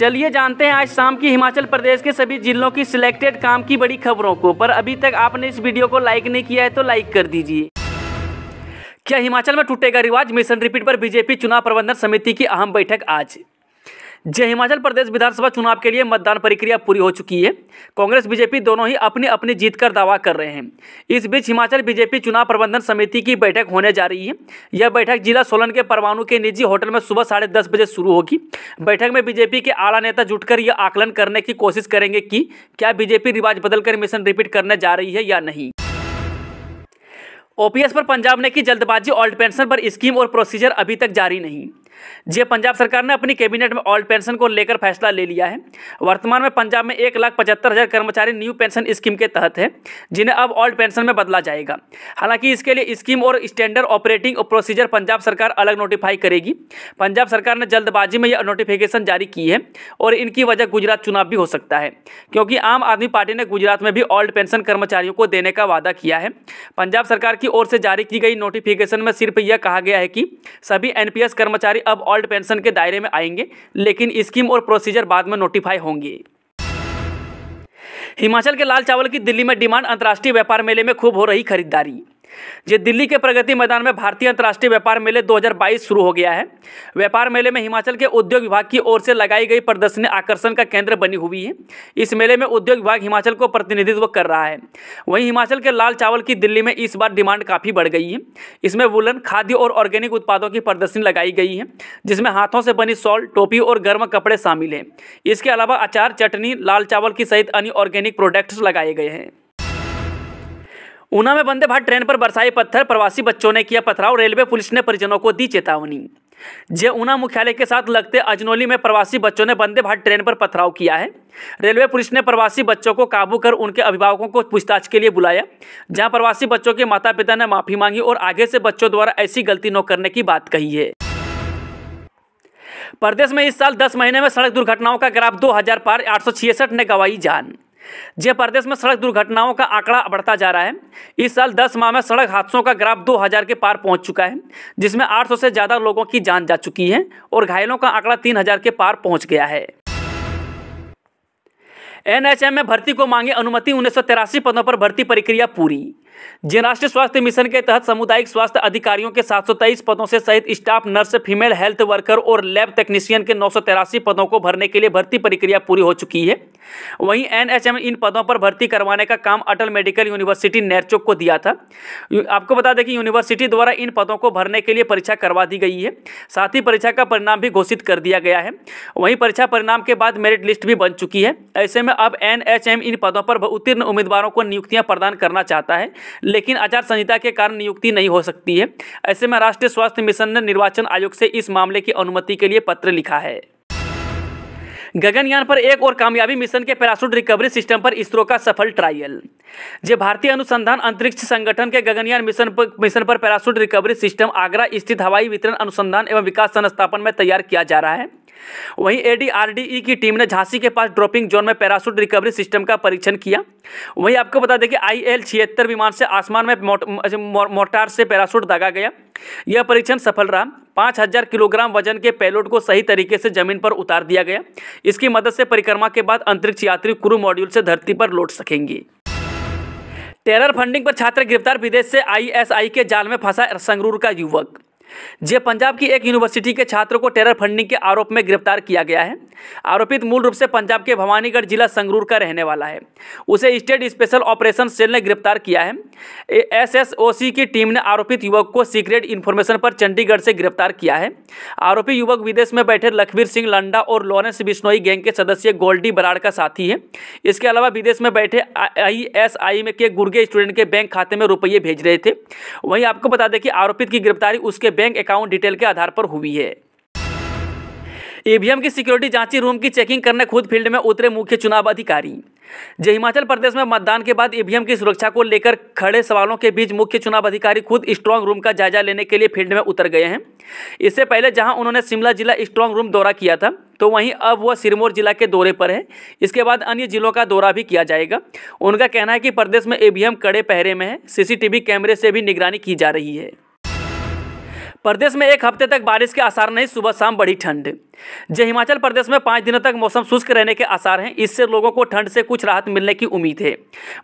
चलिए जानते हैं, आज शाम की हिमाचल प्रदेश के सभी जिलों की सिलेक्टेड काम की बड़ी खबरों को, पर अभी तक आपने इस वीडियो को लाइक नहीं किया है तो लाइक कर दीजिए। क्या हिमाचल में टूटेगा रिवाज? मिशन रिपीट पर बीजेपी चुनाव प्रबंधन समिति की अहम बैठक आज। जय हिमाचल प्रदेश विधानसभा चुनाव के लिए मतदान प्रक्रिया पूरी हो चुकी है। कांग्रेस, बीजेपी दोनों ही अपनी अपनी जीत कर दावा कर रहे हैं। इस बीच हिमाचल बीजेपी चुनाव प्रबंधन समिति की बैठक होने जा रही है। यह बैठक जिला सोलन के परवाणु के निजी होटल में सुबह साढ़े दस बजे शुरू होगी। बैठक में बीजेपी के आला नेता जुटकर यह आकलन करने की कोशिश करेंगे कि क्या बीजेपी रिवाज बदलकर मिशन रिपीट करने जा रही है या नहीं। ओपीएस पर पंजाब ने की जल्दबाजी ओल्ड पेंशन पर स्कीम और प्रोसीजर अभी तक जारी नहीं। जी, पंजाब सरकार ने अपनी कैबिनेट में ओल्ड पेंशन को लेकर फैसला ले लिया है। वर्तमान में पंजाब में एक लाख पचहत्तर हज़ार कर्मचारी न्यू पेंशन स्कीम के तहत है, जिन्हें अब ओल्ड पेंशन में बदला जाएगा। हालाँकि इसके लिए स्कीम और स्टैंडर्ड ऑपरेटिंग प्रोसीजर पंजाब सरकार अलग नोटिफाई करेगी। पंजाब सरकार ने जल्दबाजी में यह नोटिफिकेशन जारी की है और इनकी वजह गुजरात चुनाव भी हो सकता है, क्योंकि आम आदमी पार्टी ने गुजरात में भी ओल्ड पेंशन कर्मचारियों को देने का वादा किया है। पंजाब सरकार की ओर से जारी की गई नोटिफिकेशन में सिर्फ़ यह कहा गया है कि सभी एनपीएस कर्मचारी अब ओल्ड पेंशन के दायरे में आएँगे, लेकिन स्कीम और प्रोसीजर बाद में नोटिफाई होंगी। हिमाचल के लाल चावल की दिल्ली में डिमांड, अंतर्राष्ट्रीय व्यापार मेले में खूब हो रही खरीदारी। ये दिल्ली के प्रगति मैदान में भारतीय अंतर्राष्ट्रीय व्यापार मेले 2022 शुरू हो गया है। व्यापार मेले में हिमाचल के उद्योग विभाग की ओर से लगाई गई प्रदर्शनी आकर्षण का केंद्र बनी हुई है। इस मेले में उद्योग विभाग हिमाचल को प्रतिनिधित्व कर रहा है। वहीं हिमाचल के लाल चावल की दिल्ली में इस बार डिमांड काफ़ी बढ़ गई है। इसमें वुलन, खाद्य और ऑर्गेनिक उत्पादों की प्रदर्शनी लगाई गई है, जिसमें हाथों से बनी सॉल टोपी और गर्म कपड़े शामिल हैं। इसके अलावा अचार, चटनी, लाल चावल की सहित अन्य ऑर्गेनिक प्रोडक्ट्स लगाए गए हैं। ऊना में वंदे भारत ट्रेन पर बरसाई पत्थर, प्रवासी बच्चों ने किया पथराव, रेलवे पुलिस ने परिजनों को दी चेतावनी। जे ऊना मुख्यालय के साथ लगते अजनौली में प्रवासी बच्चों ने वंदे भारत ट्रेन पर पथराव किया है। रेलवे पुलिस ने प्रवासी बच्चों को काबू कर उनके अभिभावकों को पूछताछ के लिए बुलाया, जहाँ प्रवासी बच्चों के माता पिता ने माफ़ी मांगी और आगे से बच्चों द्वारा ऐसी गलती न करने की बात कही है। प्रदेश में इस साल 10 महीने में सड़क दुर्घटनाओं का ग्राफ 2000 पार आठ सौ छियासठ ने गवाई जान। जय प्रदेश में सड़क दुर्घटनाओं का आंकड़ा बढ़ता जा रहा है। इस साल 10 माह में सड़क हादसों का ग्राफ 2000 के पार पहुँच चुका है, जिसमें 800 से ज़्यादा लोगों की जान जा चुकी है और घायलों का आंकड़ा 3000 के पार पहुँच गया है। एनएचएम में भर्ती को मांगे अनुमति, उन्नीस पदों पर भर्ती प्रक्रिया पूरी। जिन राष्ट्रीय स्वास्थ्य मिशन के तहत सामुदायिक स्वास्थ्य अधिकारियों के 723 पदों से सहित staff, nurse, female health worker और लैब टेक्नीशियन के नौ पदों को भरने के लिए भर्ती प्रक्रिया पूरी हो चुकी है। वहीं एनएचएम इन पदों पर भर्ती करवाने का काम अटल मेडिकल यूनिवर्सिटी नेरचोक को दिया था। आपको बता दें कि यूनिवर्सिटी द्वारा इन पदों को भरने के लिए परीक्षा करवा दी गई है। साथ ही परीक्षा का परिणाम भी घोषित कर दिया गया है। वहीं परीक्षा परिणाम के बाद मेरिट लिस्ट भी बन चुकी है। ऐसे में अब NHM इन पदों पर उत्तीर्ण उम्मीदवारों को नियुक्तियाँ प्रदान करना चाहता है, लेकिन आचार संहिता के कारण नियुक्ति नहीं हो सकती है। ऐसे में राष्ट्रीय स्वास्थ्य मिशन ने निर्वाचन आयोग से इस मामले की अनुमति के लिए पत्र लिखा है। गगनयान पर एक और कामयाबी मिशन के पैरासूट रिकवरी सिस्टम पर इसरो का सफल ट्रायल। जे भारतीय अनुसंधान अंतरिक्ष संगठन के गगनयान मिशन पर मिशन पर पैरासूट रिकवरी सिस्टम आगरा स्थित हवाई वितरण अनुसंधान एवं विकास संस्थापन में तैयार किया जा रहा है। वहीं एडीआरडीई की टीम ने झांसी के पास ड्रॉपिंग जोन में पैराशूट रिकवरी सिस्टम का परीक्षण किया। वहीं आपको बता दें कि आई एल विमान से आसमान में मोटार से पैराशूट दागा गया। यह परीक्षण सफल रहा। पाँच हज़ार किलोग्राम वज़न के पेलोड को सही तरीके से ज़मीन पर उतार दिया गया। इसकी मदद से परिक्रमा के बाद अंतरिक्ष यात्री क्रू मॉड्यूल से धरती पर लौट सकेंगे। टेरर फंडिंग पर छात्र गिरफ़्तार, विदेश से आईएसआई के जाल में फंसा संगरूर का युवक। जे पंजाब की एक यूनिवर्सिटी के छात्र को टेरर फंडिंग के आरोप में गिरफ़्तार किया गया है। आरोपित मूल रूप से पंजाब के भवानीगढ़ जिला संगरूर का रहने वाला है। उसे स्टेट स्पेशल ऑपरेशन सेल ने गिरफ़्तार किया है। एसएसओसी की टीम ने आरोपित युवक को सीक्रेट इन्फॉर्मेशन पर चंडीगढ़ से गिरफ़्तार किया है। आरोपी युवक विदेश में बैठे लखवीर सिंह लंडा और लॉरेंस बिश्नोई गैंग के सदस्य गोल्डी बराड़ का साथी है। इसके अलावा विदेश में बैठे आई में के गुर्गे स्टूडेंट के बैंक खाते में रुपये भेज रहे थे। वहीं आपको बता दें कि आरोपित की गिरफ्तारी उसके बैंक अकाउंट डिटेल के आधार पर हुई है। ईवीएम की सिक्योरिटी जांची रूम की चेकिंग करने खुद फ़ील्ड में उतरे मुख्य चुनाव अधिकारी। जो हिमाचल प्रदेश में मतदान के बाद ईवीएम की सुरक्षा को लेकर खड़े सवालों के बीच मुख्य चुनाव अधिकारी खुद स्ट्रांग रूम का जायजा लेने के लिए फ़ील्ड में उतर गए हैं। इससे पहले जहाँ उन्होंने शिमला जिला स्ट्रांग रूम दौरा किया था तो वहीं अब वह सिरमौर जिला के दौरे पर है। इसके बाद अन्य जिलों का दौरा भी किया जाएगा। उनका कहना है कि प्रदेश में ईवीएम कड़े पहरे में है। सीसीटीवी कैमरे से भी निगरानी की जा रही है। प्रदेश में एक हफ़्ते तक बारिश के आसार नहीं सुबह शाम बड़ी ठंड जो हिमाचल प्रदेश में पाँच दिनों तक मौसम शुष्क रहने के आसार हैं। इससे लोगों को ठंड से कुछ राहत मिलने की उम्मीद है।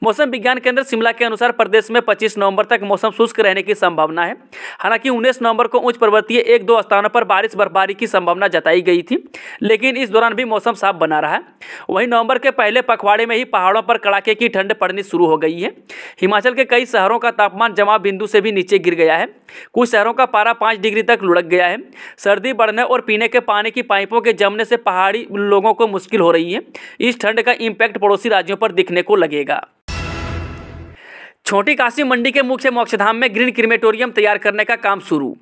मौसम विज्ञान केंद्र शिमला के अनुसार प्रदेश में 25 नवंबर तक मौसम शुष्क रहने की संभावना है। हालाँकि 19 नवंबर को उच्च पर्वतीय एक दो स्थानों पर बारिश बर्फबारी की संभावना जताई गई थी, लेकिन इस दौरान भी मौसम साफ़ बना रहा है। वहीं नवंबर के पहले पखवाड़े में ही पहाड़ों पर कड़ाके की ठंड पड़नी शुरू हो गई है। हिमाचल के कई शहरों का तापमान जमा बिंदु से भी नीचे गिर गया है। कुछ शहरों का पारा पाँच डिग्री तक लुढ़क गया है। सर्दी, बढ़ने और पीने के पानी की पाइपों के जमने से पहाड़ी लोगों को मुश्किल हो रही है। इस ठंड का इम्पैक्ट पड़ोसी राज्यों पर दिखने को लगेगा। छोटी काशी मंडी के मुख्य मोक्षधाम में ग्रीन क्रिमेटोरियम तैयार करने का काम शुरू।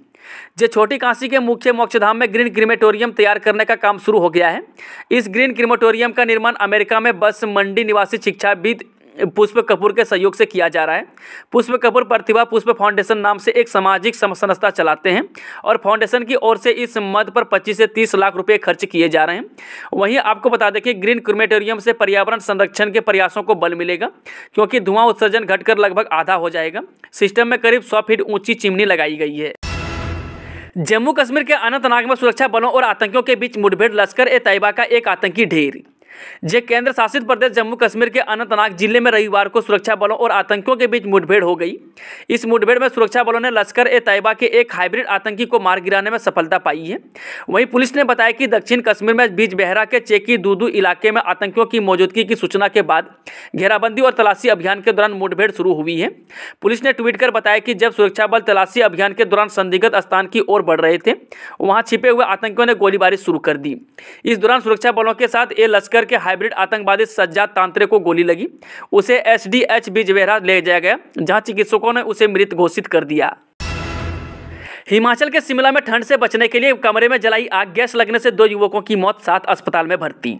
जो छोटी काशी के मुख्य मोक्षधाम में ग्रीन क्रिमेटोरियम तैयार करने का काम शुरू हो गया है। इस ग्रीन क्रिमेटोरियम का निर्माण अमेरिका में बस मंडी निवासी शिक्षाविद पुष्प कपूर के सहयोग से किया जा रहा है। पुष्प कपूर प्रतिभा पुष्प फाउंडेशन नाम से एक सामाजिक संस्था चलाते हैं और फाउंडेशन की ओर से इस मद पर 25 से 30 लाख रुपए खर्च किए जा रहे हैं। वहीं आपको बता दें कि ग्रीन क्रोमेटोरियम से पर्यावरण संरक्षण के प्रयासों को बल मिलेगा, क्योंकि धुआँ उत्सर्जन घटकर लगभग आधा हो जाएगा। सिस्टम में करीब सौ फीट ऊँची चिमनी लगाई गई है। जम्मू कश्मीर के अनंतनाग में सुरक्षा बलों और आतंकियों के बीच मुठभेड़, लश्कर ए तैयबा का एक आतंकी ढेर। जे केंद्र शासित प्रदेश जम्मू कश्मीर के अनंतनाग ज़िले में रविवार को सुरक्षा बलों और आतंकियों के बीच मुठभेड़ हो गई। इस मुठभेड़ में सुरक्षा बलों ने लश्कर ए तैयबा के एक हाइब्रिड आतंकी को मार गिराने में सफलता पाई है। वहीं पुलिस ने बताया कि दक्षिण कश्मीर में बीच बेहरा के चेकी दूदू इलाके में आतंकियों की मौजूदगी की सूचना के बाद घेराबंदी और तलाशी अभियान के दौरान मुठभेड़ शुरू हुई है। पुलिस ने ट्वीट कर बताया कि जब सुरक्षा बल तलाशी अभियान के दौरान संदिग्ध स्थान की ओर बढ़ रहे थे, वहाँ छिपे हुए आतंकियों ने गोलीबारी शुरू कर दी। इस दौरान सुरक्षा बलों के साथ ए लश्कर के हाइब्रिड आतंकवादी सज्जाद तांत्रे को गोली लगी। उसे एस डी एच बिजबेहरा ले जाया गया, जहाँ चिकित्सकों ने उसे मृत घोषित कर दिया। हिमाचल के शिमला में ठंड से बचने के लिए कमरे में जलाई आग, गैस लगने से दो युवकों की मौत, सात अस्पताल में भर्ती।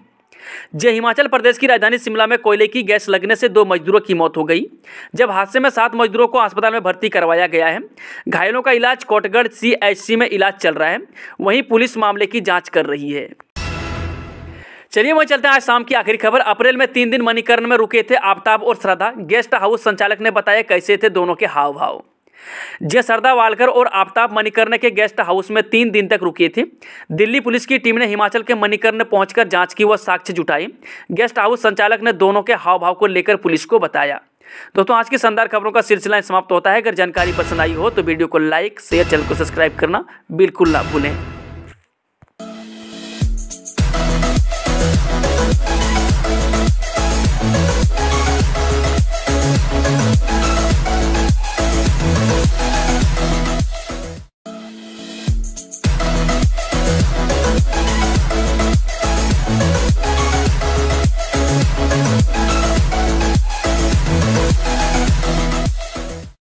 जे हिमाचल प्रदेश की राजधानी शिमला में कोयले की गैस लगने से दो मजदूरों की मौत हो गई, जब हादसे में सात मजदूरों को अस्पताल में भर्ती करवाया गया है। घायलों का इलाज कोटगढ़ सी में इलाज चल रहा है, वहीं पुलिस मामले की जाँच कर रही है। चलिए वहीं चलते हैं आज शाम की आखिरी खबर। अप्रैल में तीन दिन मणिकर्ण में रुके थे आफ्ताब और श्रद्धा। गेस्ट हाउस संचालक ने बताया कैसे थे दोनों के हाव भाव जय सरदा वालकर और आफ्ताब मणिकर्ण के गेस्ट हाउस में तीन दिन तक रुके थे। दिल्ली पुलिस की टीम ने हिमाचल के मणिकर्ण पहुंचकर जाँच की व साक्ष्य जुटाई। गेस्ट हाउस संचालक ने दोनों के हाव भाव को लेकर पुलिस को बताया। दोस्तों, आज की शानदार खबरों का सिलसिला समाप्त होता है। अगर जानकारी पसंद आई हो तो वीडियो को लाइक, शेयर, चैनल को सब्सक्राइब करना बिल्कुल ना भूलें।